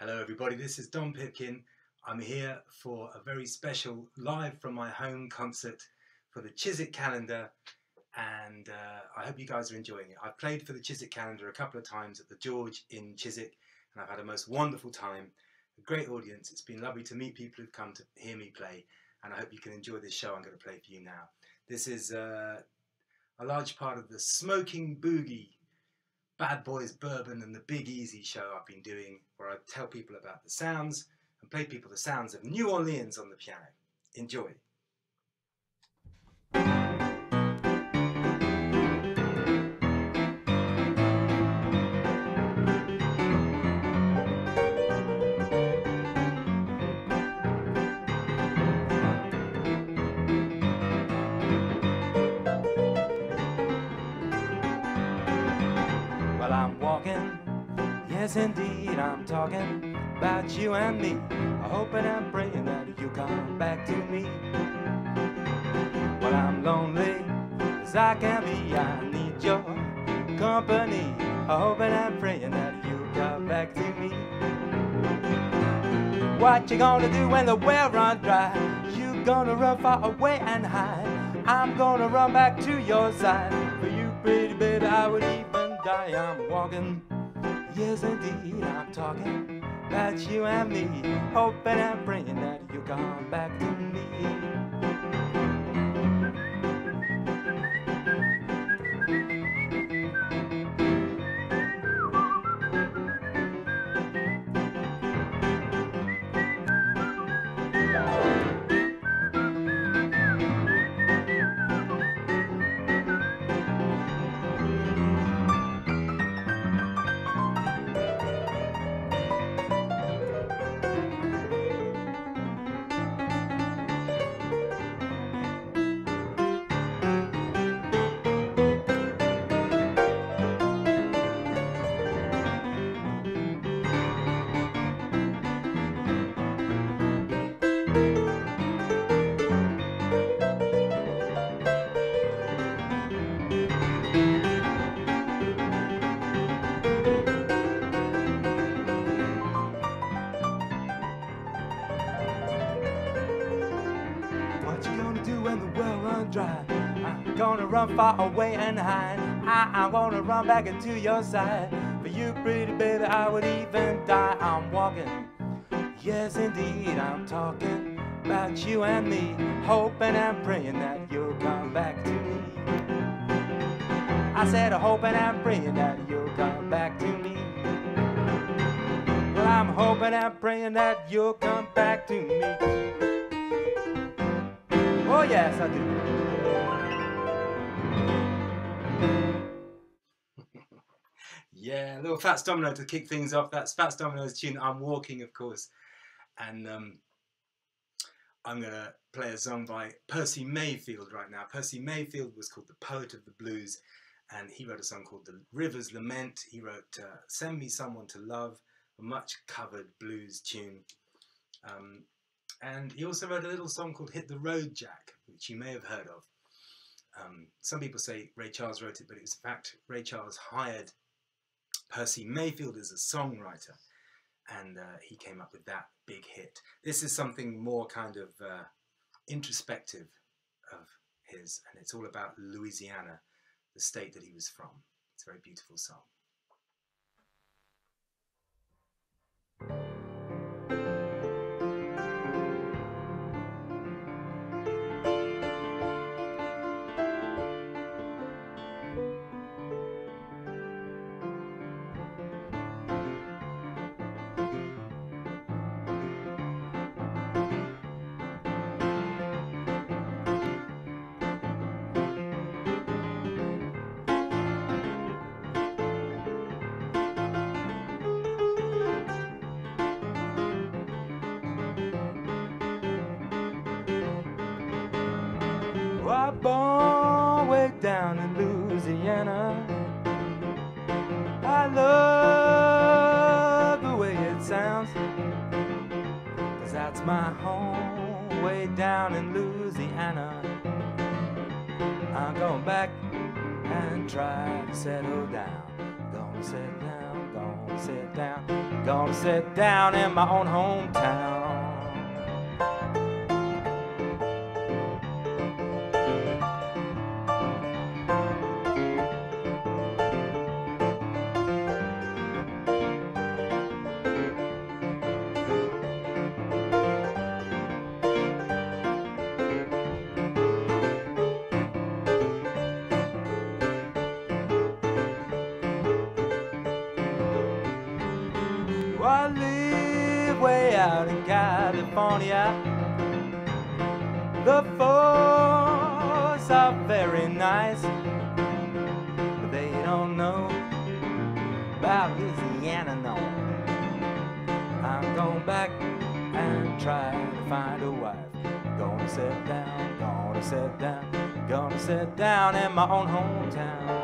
Hello, everybody. This is Dom Pipkin. I'm here for a very special live from my home concert for the Chiswick Calendar, and uh, I hope you guys are enjoying it. I've played for the Chiswick Calendar a couple of times at the George in Chiswick, and I've had a most wonderful time. A great audience. It's been lovely to meet people who've come to hear me play, and I hope you can enjoy this show I'm going to play for you now. This is uh, a large part of the Smoking Boogie Bad Boys Bourbon and the Big Easy show I've been doing, where I tell people about the sounds and play people the sounds of New Orleans on the piano. Enjoy. I'm yes indeed, I'm talking about you and me. I hoping and praying that you come back to me. Well, I'm lonely as I can be, I need your company. I hoping and praying that you come back to me. What you gonna do when the well run dry? You gonna run far away and hide. I'm gonna run back to your side. For you, pretty baby, I would die. I'm walking, yes indeed, I'm talking about you and me. Hoping and praying that you come back to me. Far away and hide. I, I'm gonna run back into your side. For you, pretty baby, I would even die. I'm walking, yes indeed, I'm talking about you and me. Hoping and praying that you'll come back to me. I said, hoping and praying that you'll come back to me. Well, I'm hoping and praying that you'll come back to me. Oh, yes, I do. Yeah, little Fats Domino to kick things off. That's Fats Domino's tune, I'm Walking, of course. And um, I'm going to play a song by Percy Mayfield right now. Percy Mayfield was called the Poet of the Blues, and he wrote a song called The River's Lament. He wrote uh, Send Me Someone to Love, a much covered blues tune. Um, and he also wrote a little song called Hit the Road Jack, which you may have heard of. Um, some people say Ray Charles wrote it, but it was in fact Ray Charles hired Percy Mayfield is a songwriter, and uh, he came up with that big hit. This is something more kind of uh, introspective of his, and it's all about Louisiana, the state that he was from. It's a very beautiful song. My home way down in Louisiana. I'm going back and try to settle down. Gonna settle down, gonna sit down, gonna sit down in my own hometown. Down in my own hometown.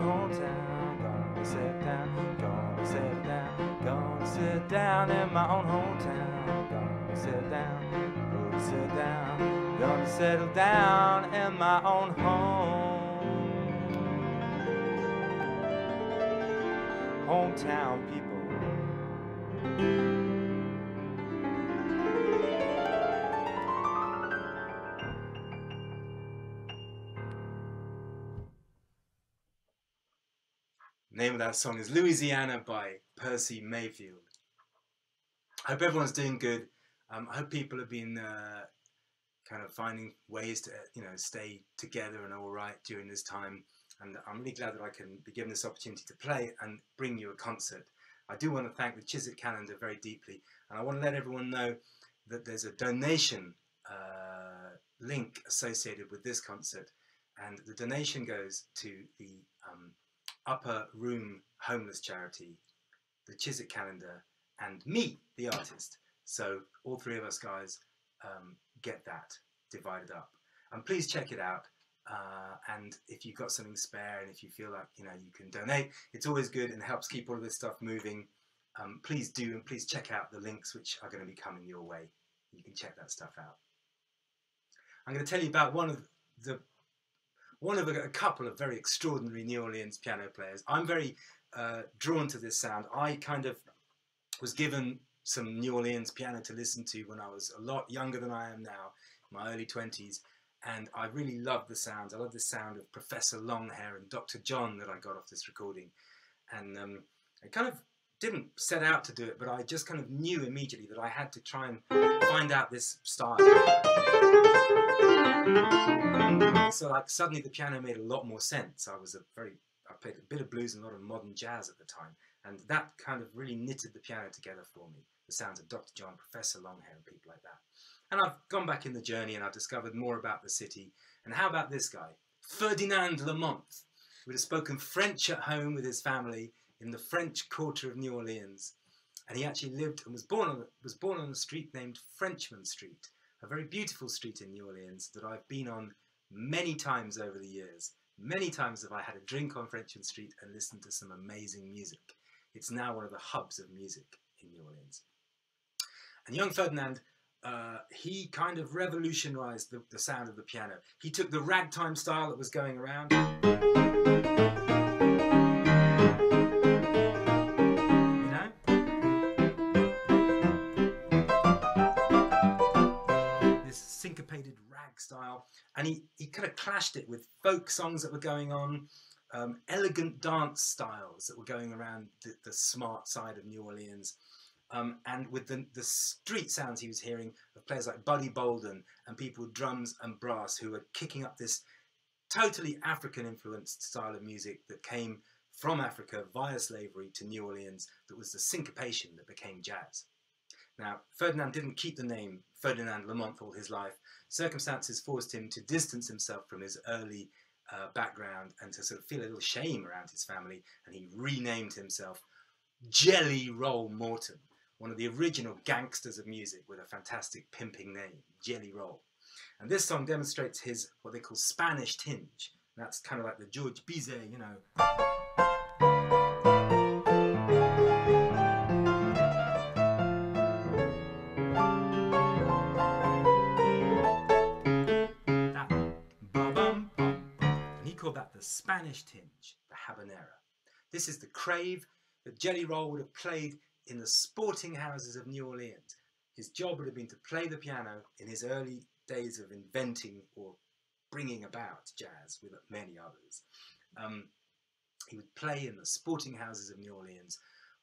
Own hometown. Gonna sit down, gonna sit down, gonna sit down in my own hometown. Gonna sit down, gonna sit down, gonna settle down in my own home. Hometown people. Name of that song is Louisiana by Percy Mayfield. I hope everyone's doing good. Um, I hope people have been uh, kind of finding ways to, you know, stay together and all right during this time. And I'm really glad that I can be given this opportunity to play and bring you a concert. I do want to thank the Chiswick Calendar very deeply, and I want to let everyone know that there's a donation uh, link associated with this concert, and the donation goes to the um, Upper Room Homeless Charity, the Chiswick Calendar, and me, the artist. So all three of us guys um, get that divided up. And please check it out. Uh, and if you've got something spare and if you feel like you know you can donate, it's always good and helps keep all of this stuff moving. Um, please do and please check out the links which are going to be coming your way. You can check that stuff out. I'm going to tell you about one of the one of a, a couple of very extraordinary New Orleans piano players. I'm very uh, drawn to this sound. I kind of was given some New Orleans piano to listen to when I was a lot younger than I am now, my early 20s, and I really love the sounds. I love the sound of Professor Longhair and Dr. John that I got off this recording. And um, I kind of didn't set out to do it, but I just kind of knew immediately that I had to try and find out this style. So like suddenly the piano made a lot more sense. I was a very, I played a bit of blues and a lot of modern jazz at the time. And that kind of really knitted the piano together for me. The sounds of Dr. John, Professor Longhair and people like that. And I've gone back in the journey and I've discovered more about the city. And how about this guy? Ferdinand Lamothe, who had spoken French at home with his family in the French quarter of New Orleans. And he actually lived and was born on, was born on a street named Frenchmen Street, a very beautiful street in New Orleans that I've been on many times over the years. Many times have I had a drink on Frenchmen Street and listened to some amazing music. It's now one of the hubs of music in New Orleans. And young Ferdinand, uh, he kind of revolutionized the, the sound of the piano. He took the ragtime style that was going around. Rag style. And he, he kind of clashed it with folk songs that were going on, um, elegant dance styles that were going around the, the smart side of New Orleans. Um, and with the, the street sounds he was hearing of players like Buddy Bolden and people with drums and brass who were kicking up this totally African influenced style of music that came from Africa via slavery to New Orleans that was the syncopation that became jazz. Now, Ferdinand didn't keep the name Ferdinand Lamothe all his life. Circumstances forced him to distance himself from his early uh, background and to sort of feel a little shame around his family, and he renamed himself Jelly Roll Morton, one of the original gangsters of music with a fantastic pimping name, Jelly Roll. And this song demonstrates his what they call Spanish tinge. That's kind of like the George Bizet, you know. Spanish tinge, the habanera. This is the crave that Jelly Roll would have played in the sporting houses of New Orleans. His job would have been to play the piano in his early days of inventing or bringing about jazz with many others. Um, he would play in the sporting houses of New Orleans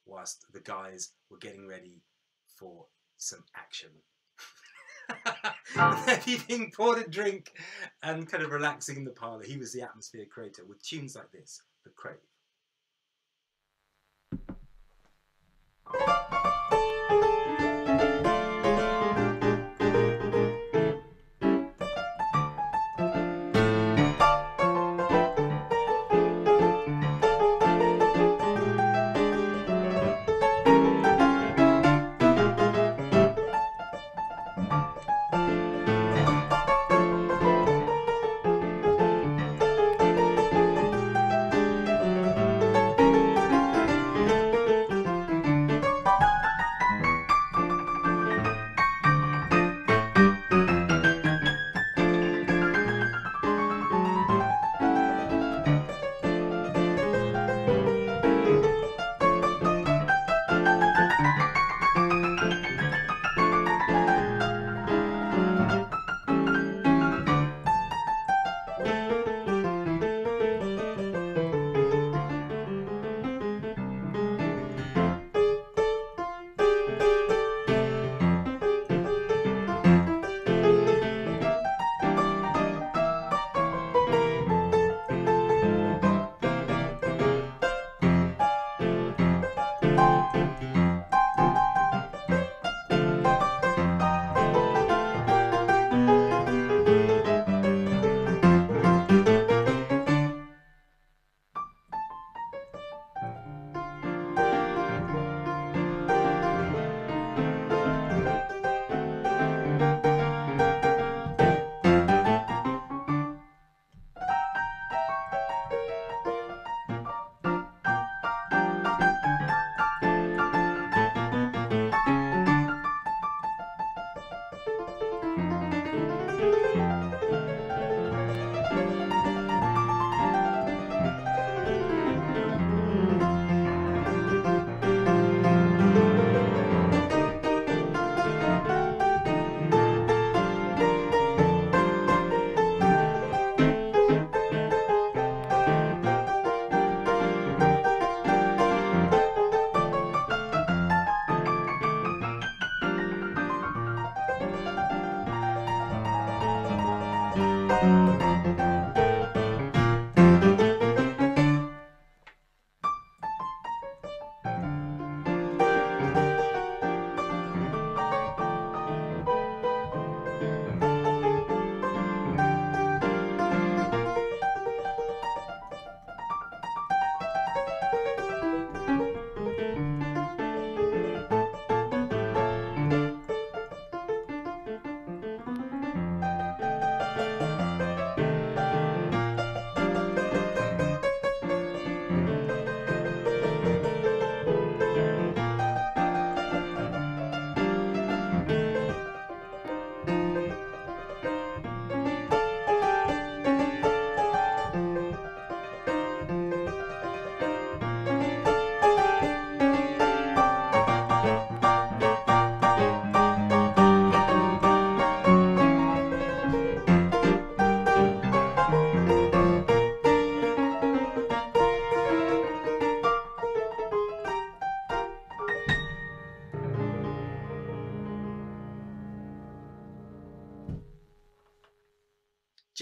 whilst the guys were getting ready for some action. He'd poured a drink and kind of relaxing in the parlour. He was the atmosphere creator with tunes like this, The Crave.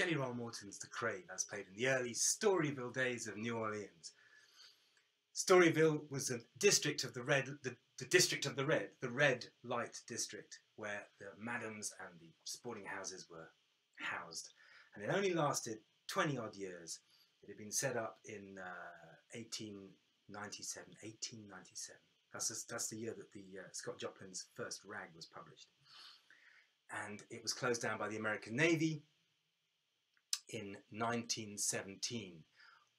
Morton's The Crave, as played in the early Storyville days of New Orleans. Storyville was a district of the red, the, the district of the red, the red light district, where the madams and the sporting houses were housed. And it only lasted 20 odd years. It had been set up in uh, 1897, 1897. That's, the- that's the year that the uh, Scott Joplin's first rag was published. And it was closed down by the American Navy in 1917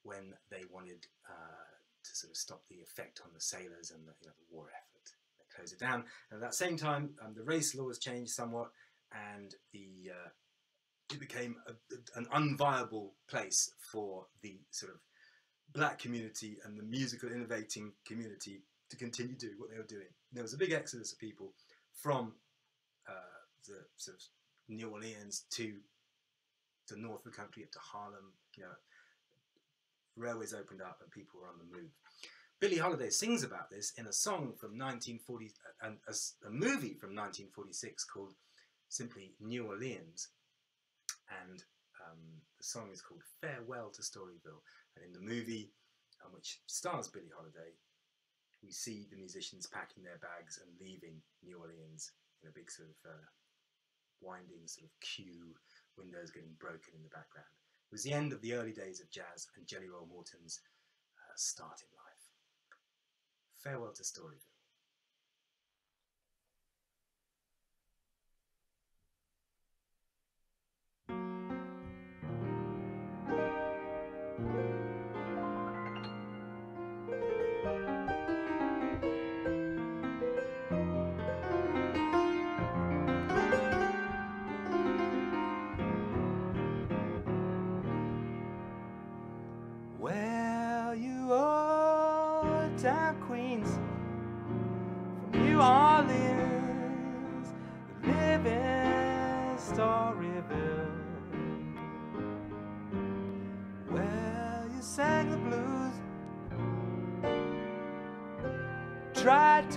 when they wanted uh, to sort of stop the effect on the sailors and the, you know, the war effort. They closed it down. And at that same time, um, the race laws changed somewhat and the uh, it became a, an unviable place for the sort of black community and the musical innovating community to continue doing what they were doing. There was a big exodus of people from uh, the sort of New Orleans to the north of the country up to Harlem. You know, railways opened up and people were on the move. Billie Holiday sings about this in a song from 1940 and a movie from 1946 called simply New Orleans, and um, the song is called Farewell to Storyville. And in the movie, um, which stars Billie Holiday, we see the musicians packing their bags and leaving New Orleans in a big sort of uh, winding sort of queue, windows getting broken in the background. It was the end of the early days of jazz and Jelly Roll Morton's uh, start in life. Farewell to Storyville.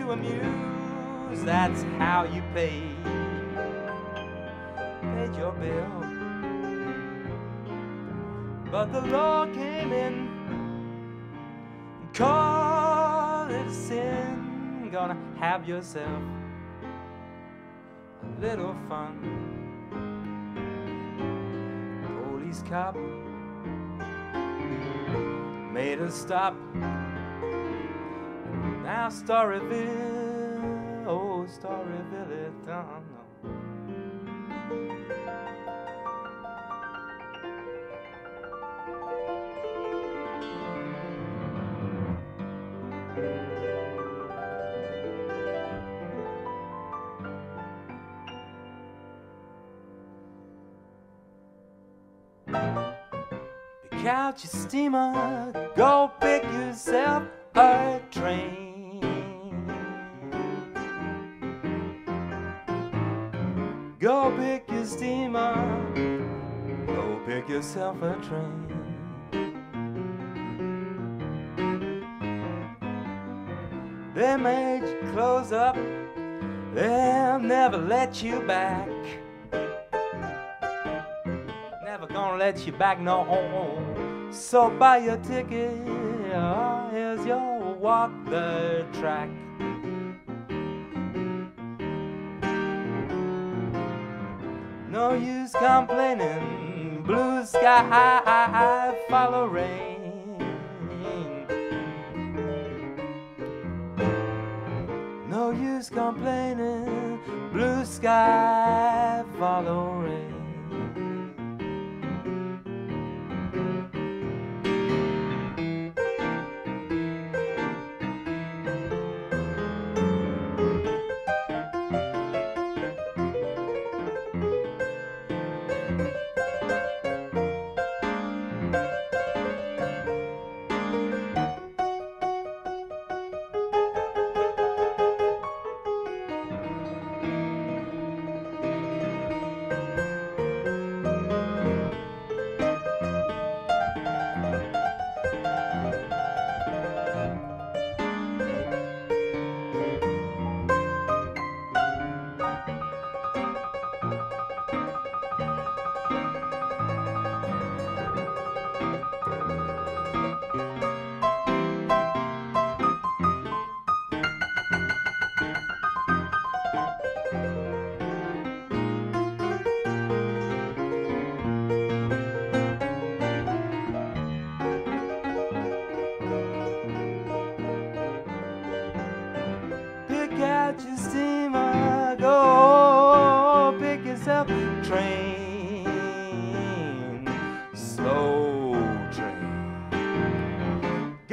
To amuse, that's how you paid, paid your bill. But the law came in and called it a sin. Gonna have yourself a little fun. Police cop made us stop. Now Storyville, oh Storyville done. Pick out your steamer, go pick yourself a train. Steamer, go pick yourself a train. They made you close up, they'll never let you back. Never gonna let you back, no. So buy your ticket, here's your walk the track. No use complaining, blue sky follow rain. No use complaining, blue sky follow rain.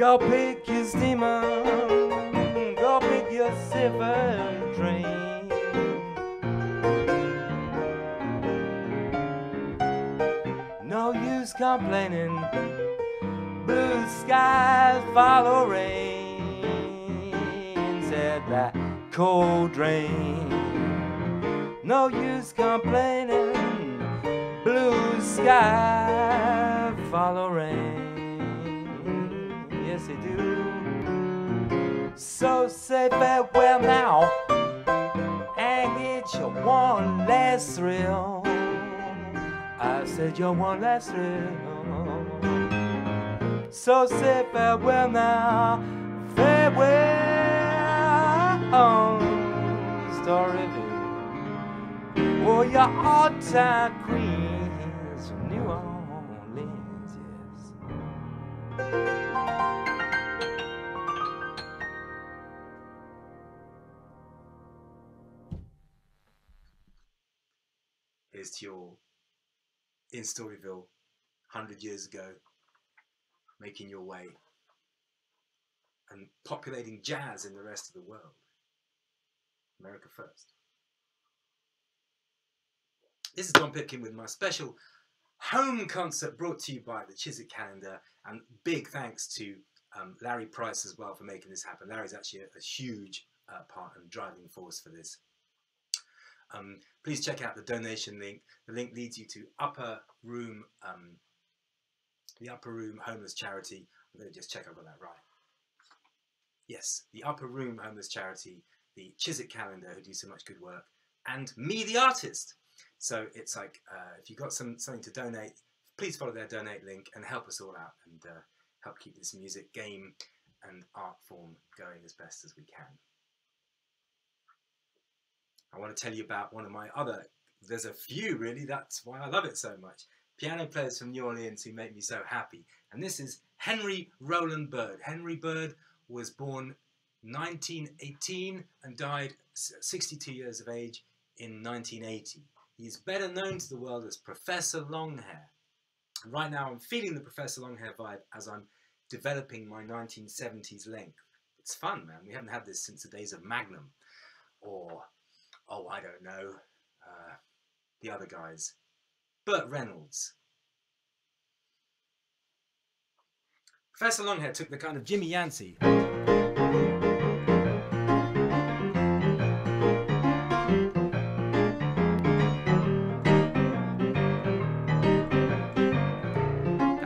Go pick your steamer, go pick your silver train. No use complaining, blue skies follow Your one last thrill. So say farewell now, farewell, Storyville. Oh, your all-time queens from New Orleans, yes. Your in Storyville, 100 years ago, making your way and populating jazz in the rest of the world. America first. This is Dom Pipkin with my special home concert brought to you by the Chiswick Calendar, and big thanks to um, Larry Pryce as well for making this happen. Larry's actually a, a huge uh, part and driving force for this. Um, please check out the donation link. The link leads you to Upper Room, um, the Upper Room Homeless Charity. I'm going to just check I've got that right. Yes, the Upper Room Homeless Charity, the Chiswick Calendar, who do so much good work, and me, the artist. So it's like uh, if you've got some something to donate, please follow their donate link and help us all out and uh, help keep this music game and art form going as best as we can. I want to tell you about one of my other, there's a few really, that's why I love it so much. Piano players from New Orleans who make me so happy. And this is Henry Roeland Byrd. Henry Byrd was born 1918 and died 62 years of age in 1980. He's better known to the world as Professor Longhair. And right now I'm feeling the Professor Longhair vibe as I'm developing my 1970s length. It's fun, man. We haven't had this since the days of Magnum or oh, I don't know, uh, the other guys. Burt Reynolds. Professor Longhair took the kind of Jimmy Yancey. That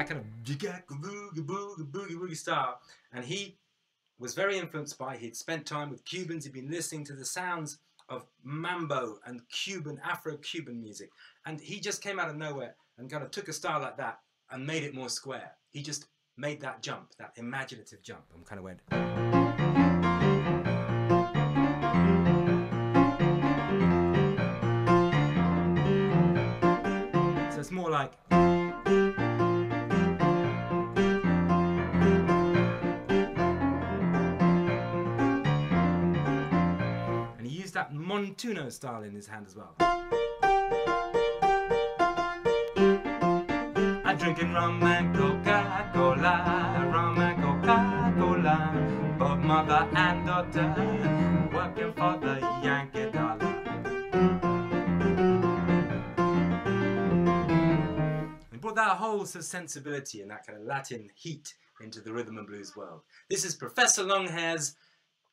kind of boogie boogie style. And he was very influenced by, he'd spent time with Cubans, he'd been listening to the sounds of mambo and Cuban, Afro-Cuban music. And he just came out of nowhere and kind of took a style like that and made it more square. He just made that jump, that imaginative jump, and kind of went. So it's more like. Montuno style in his hand as well. I'm drinking rum and Coca-Cola, rum and Coca-Cola. Both mother and daughter working for the Yankee dollar. He brought that whole sensibility and that kind of Latin heat into the rhythm and blues world. This is Professor Longhair's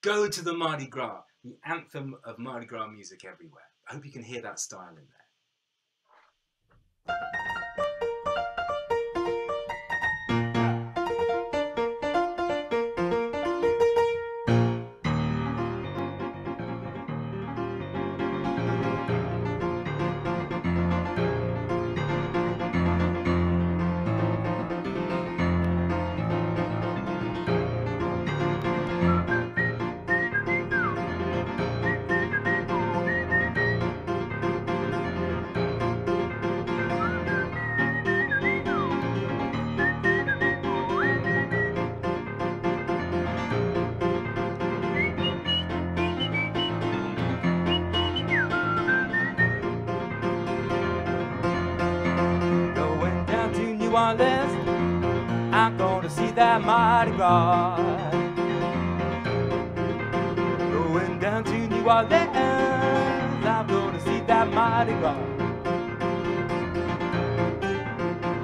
Go to the Mardi Gras, the anthem of Mardi Gras music everywhere. I hope you can hear that style in there. See that Mardi Gras. Going down to New Orleans, I'm gonna see that Mardi Gras.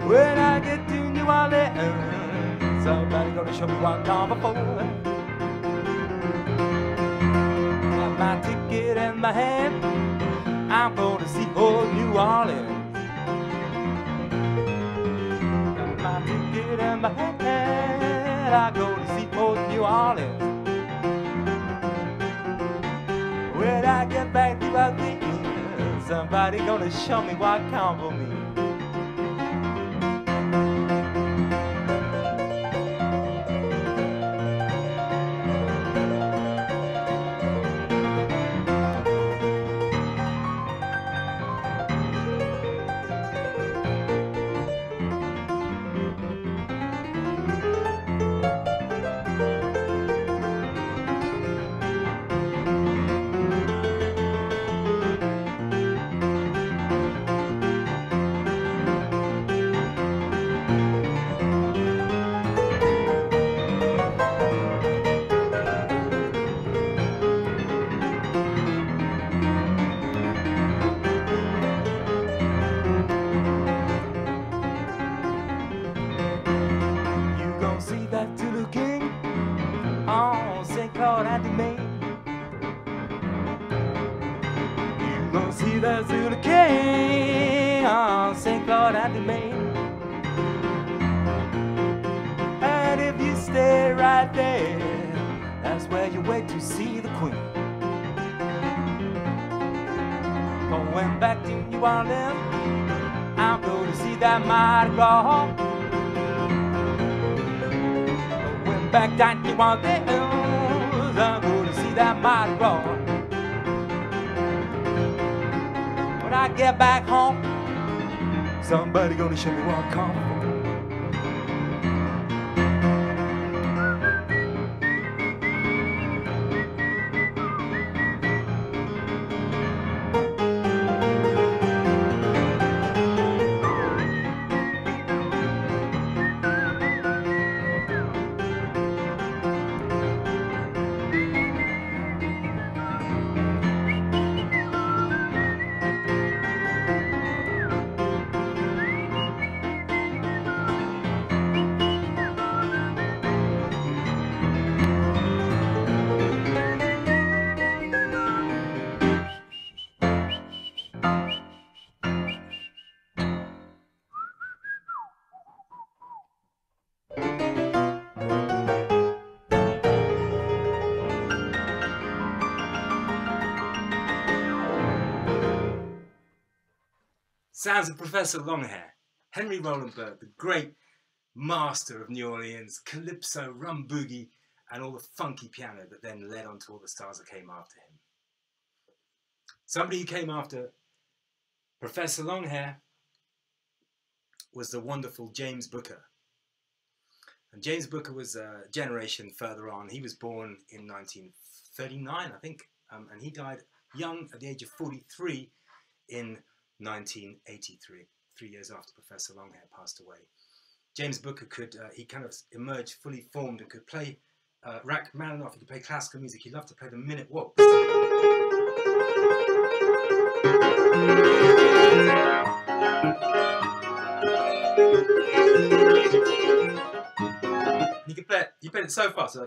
When I get to New Orleans, somebody gonna show me what I'm for. Got my ticket in my hand, I'm gonna see old New Orleans. Hand, I go to see old New Orleans. When I get back to Orleans, somebody gonna show me what for back down to one day, I'm gonna see that Mardi Gras. When I get back home, somebody gonna show me what i come for. Sounds of Professor Longhair, Henry Roeland Byrd, the great master of New Orleans, calypso, rum boogie, and all the funky piano that then led on to all the stars that came after him. Somebody who came after Professor Longhair was the wonderful James Booker. And James Booker was a generation further on. He was born in 1939, I think, um, and he died young at the age of 43 in 1983, three years after Professor Longhair passed away. James Booker could, uh, he kind of emerged fully formed and could play uh, Rachmaninoff, he could play classical music, he loved to play the minute waltz. He could play it, he played it so fast. So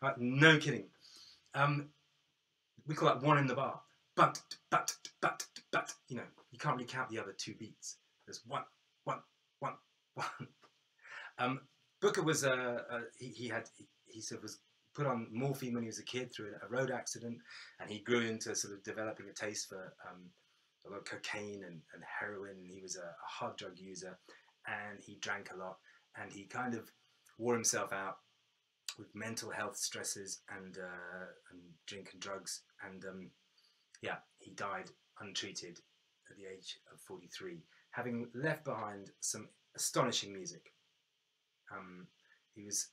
like, no kidding. Um, we call that one in the bar. But, but, but, but, you know, you can't really count the other two beats. There's one, one, one, one. Um, Booker was, uh, uh, he, he had, he, he sort of was put on morphine when he was a kid through a road accident, and he grew into sort of developing a taste for um, a lot of cocaine and, and heroin. He was a, a hard drug user, and he drank a lot, and he kind of wore himself out with mental health stresses and uh, and drink and drugs, and um, yeah, he died untreated at the age of 43, having left behind some astonishing music. Um, he was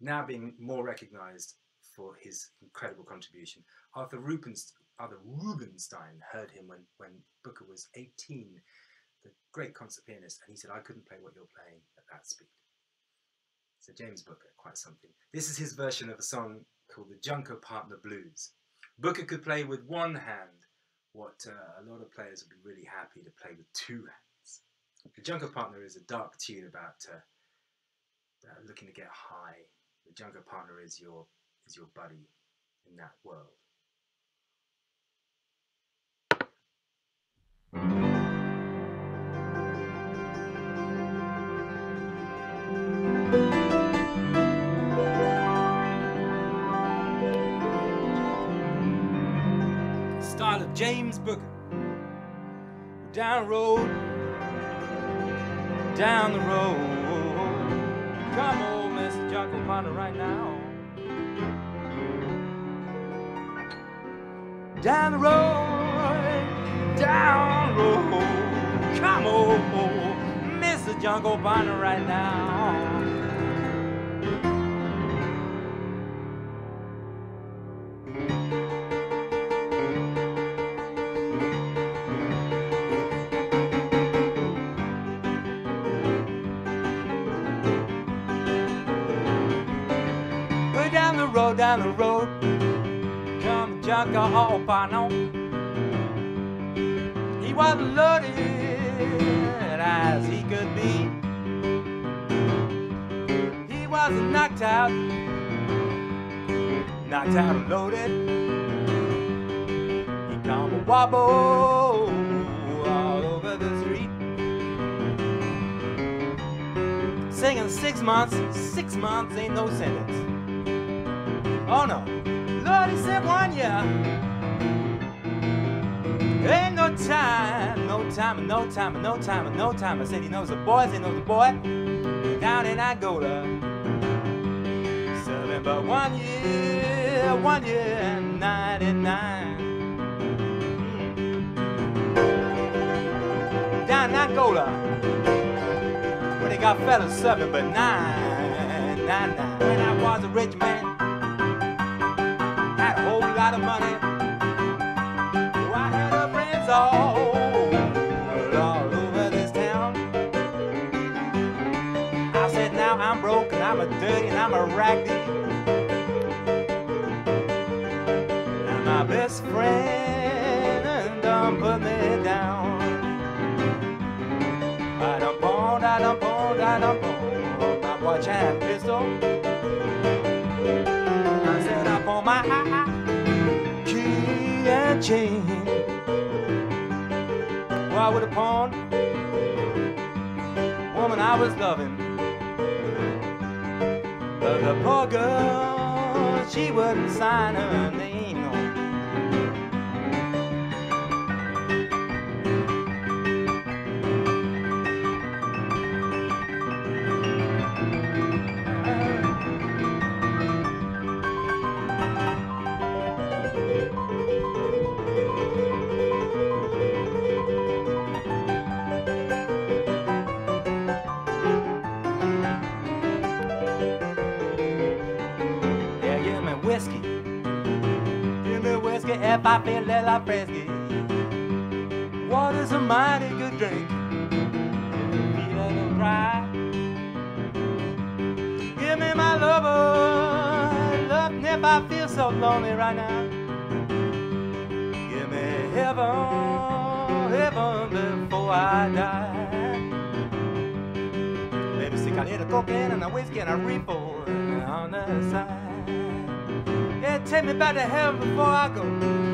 now being more recognised for his incredible contribution. Arthur Arthur Rubinstein heard him when, when Booker was 18 the great concert pianist, and he said, I couldn't play what you're playing at that speed. So James Booker, quite something. This is his version of a song called the Junco Partner Blues. Booker could play with one hand what uh, a lot of players would be really happy to play with two hands. The Junco Partner is a dark tune about uh, uh, looking to get high. The Junco Partner is your is your buddy in that world. James Booker. Down the road, down the road. Come on, Mr. Jungle Partner, right now. Down the road, down the road. Come on, Mr. Jungle Partner, right now. Down the road, come the junker all partner. He was loaded as he could be. He was knocked out, knocked out and loaded. He come a wobble all over the street. Singing six months, six months ain't no sentence. Oh no, Lord, he said one year. Ain't no time, no time, no time, no time, no time. I said he knows the boys, he knows the boy down in Angola. Serving but one year, one year and 99. Mm. Down in Angola, where they got fellas serving but nine, nine, nine. When I was a rich man lot of money. I had friends all, all over this town. I said, now I'm broke and I'm a dirty and I'm a raggedy. And my best friend done put me down. I I I my watch and pistol. Chain. Why would a pawn woman I was loving? But the poor girl, she wouldn't sign her name. I feel little frisky. Water's a mighty good drink. Feel a little dry. Give me my lover. Love if I feel so lonely right now. Give me heaven, heaven before I die. Maybe stick a little cocaine and a whiskey and a reefer on the side. Yeah, take me back to heaven before I go.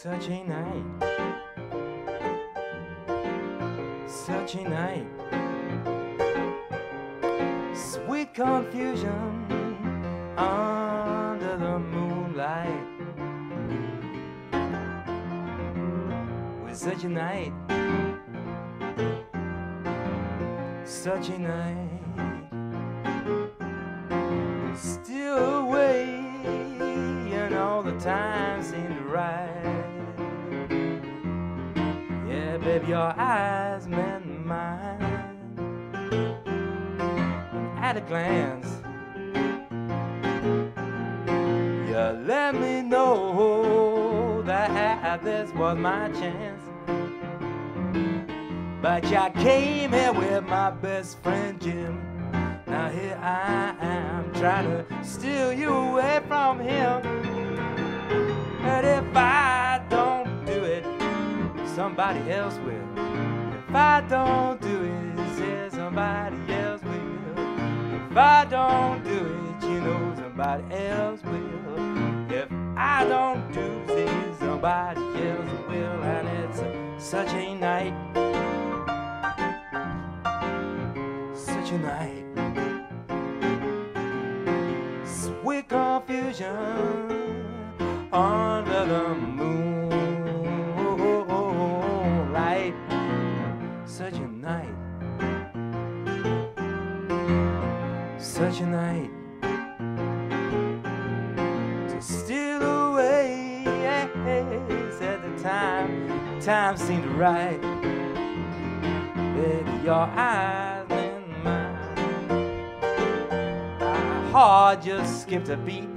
Such a night. Such a night. Sweet confusion under the moonlight. With such a night. Such a night. You let me know that this was my chance. But I came here with my best friend Jim. Now here I am trying to steal you away from him. And if I don't do it, somebody else will. If I don't do it, somebody else will. If I don't do it, you somebody else will. If I don't do say somebody else will. And it's such a night. Such a night. Sweet confusion under the moonlight. Such a night. Such a night. Time. Time seemed right. Baby, your eyes and mine. My heart just skipped a beat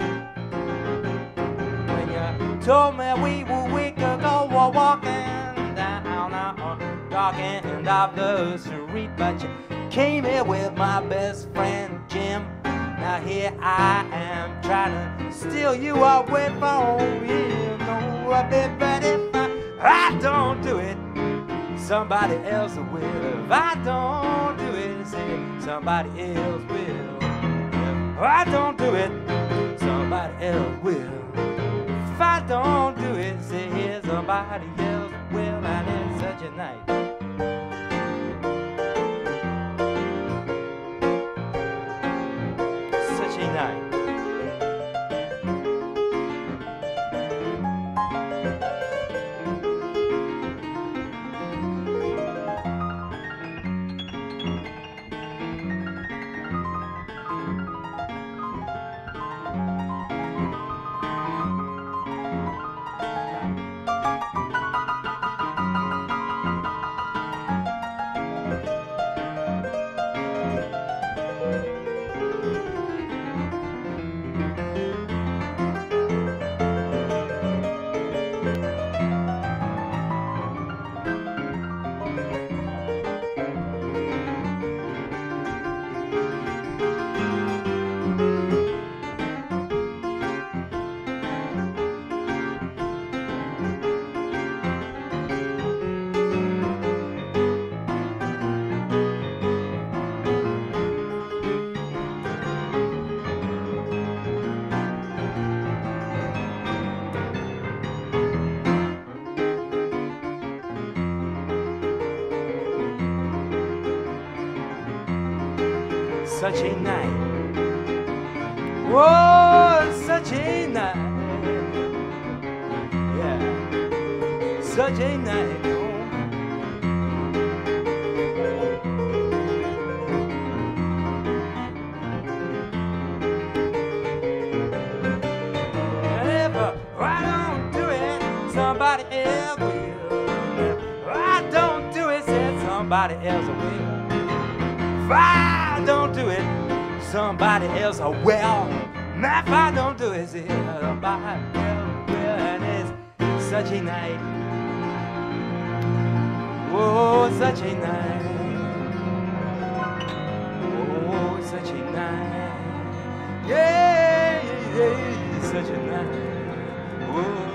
when you told me we were we could go walking down a dark end of the street, but you came here with my best friend Jim. Now here I am trying to steal you away from him. No, I bet, but somebody else will. If I don't do it, say somebody else will. If I don't do it, somebody else will. If I don't do it, say somebody else will, and it's such a night. Such a night. Oh, such a night. Yeah, such a night. Somebody else will. If I don't do it, said somebody else will. I don't do it, somebody else oh, will. Now if I don't do it, somebody else will. And it's such a night. Oh, such a night. Oh, such a night. Yeah, yeah, yeah, such a night. Oh,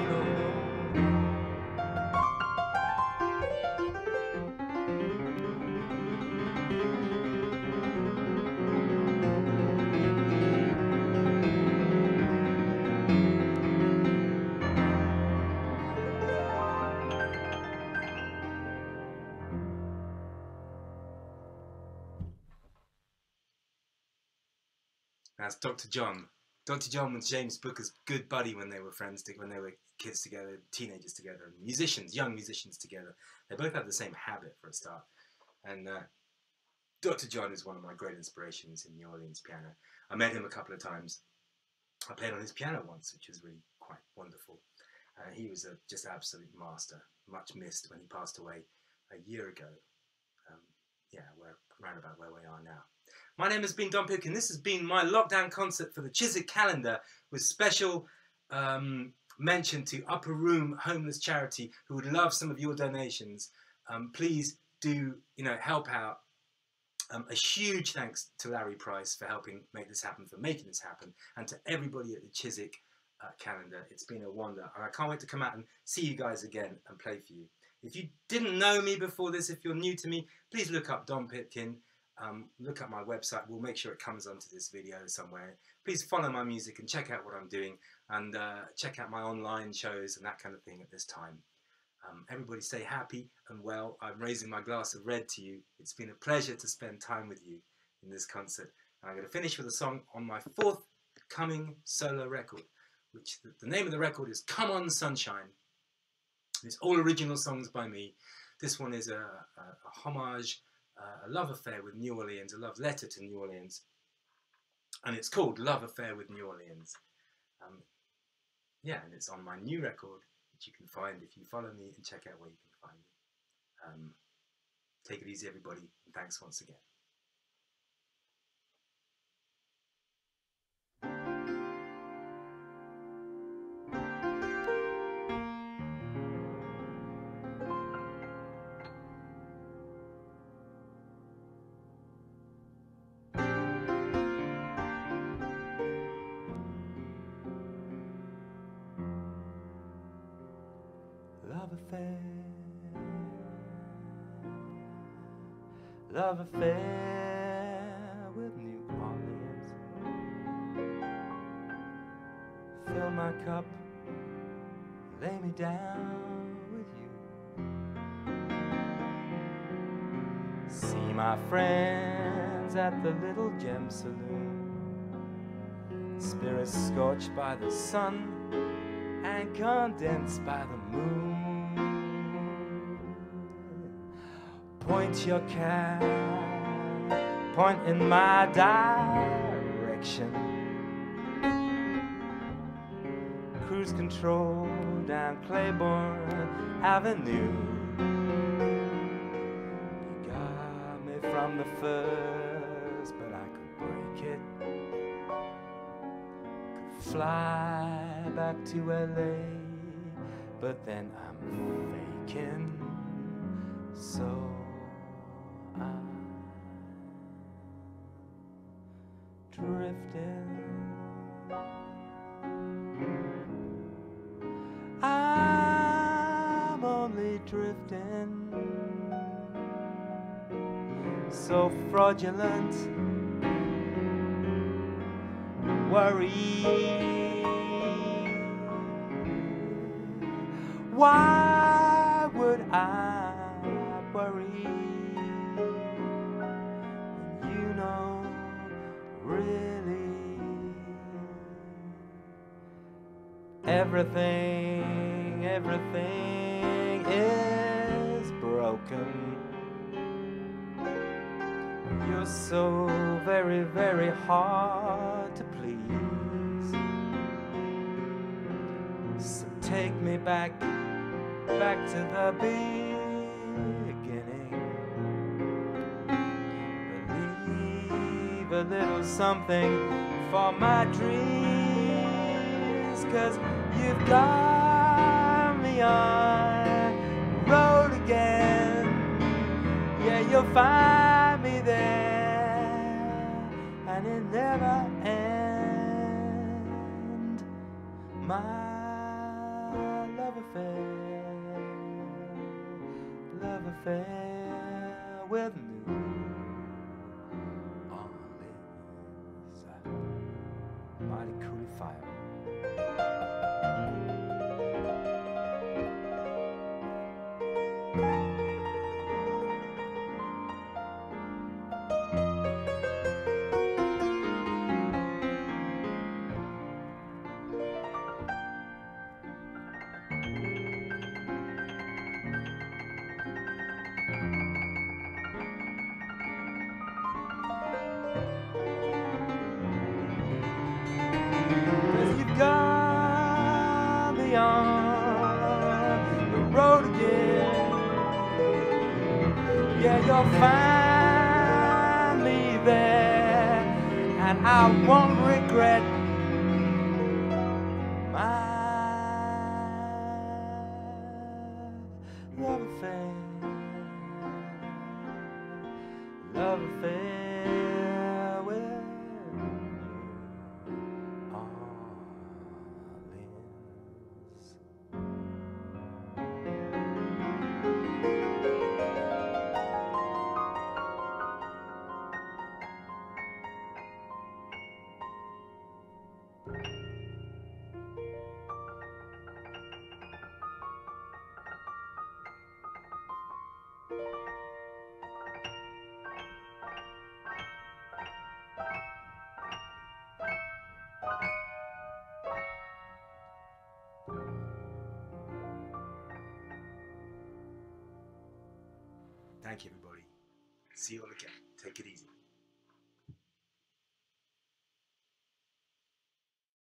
That's Dr. John. Dr. John was James Booker's good buddy when they were friends, when they were kids together, teenagers together, and musicians, young musicians together. They both had the same habit for a start. And uh, Dr. John is one of my great inspirations in New Orleans piano. I met him a couple of times. I played on his piano once, which was really quite wonderful. Uh, he was a just absolute master, much missed when he passed away a year ago. Um, yeah, we're round about where we are now. My name has been Dom Pipkin. This has been my lockdown concert for the Chiswick calendar with special um, mention to Upper Room Homeless Charity, who would love some of your donations. Um, please do, you know, help out. Um, a huge thanks to Larry Pryce for helping make this happen, for making this happen, and to everybody at the Chiswick uh, calendar. It's been a wonder, and I can't wait to come out and see you guys again and play for you. If you didn't know me before this, if you're new to me, please look up Dom Pipkin. Um, look at my website. We'll make sure it comes onto this video somewhere. Please follow my music and check out what I'm doing and uh, check out my online shows and that kind of thing at this time. Um, everybody stay happy and well. I'm raising my glass of red to you. It's been a pleasure to spend time with you in this concert. And I'm going to finish with a song on my forthcoming solo record, which the, the name of the record is Come On Sunshine. It's all original songs by me. This one is a, a, a homage uh, a love affair with New Orleans, a love letter to New Orleans, and it's called Love Affair with New Orleans. Um, yeah, and it's on my new record, which you can find if you follow me and check out where you can find it. Um, take it easy, everybody, and thanks once again. Love affair with New Orleans. Fill my cup, lay me down with you. See my friends at the little gem saloon. Spirits scorched by the sun and condensed by the moon. Point your cat, point in my direction. Cruise control down Claiborne Avenue. You got me from the first, but I could break it Could fly back to LA, so fraudulent. Worry. Why would I worry you know really everything, everything is broken? You're so very, very hard to please. So take me back, back to the beginning. Believe a little something for my dreams. Cause you've got me on road again. Yeah, you'll find there, and it never end. My love affair, love affair with New You'll find me there, and I won't regret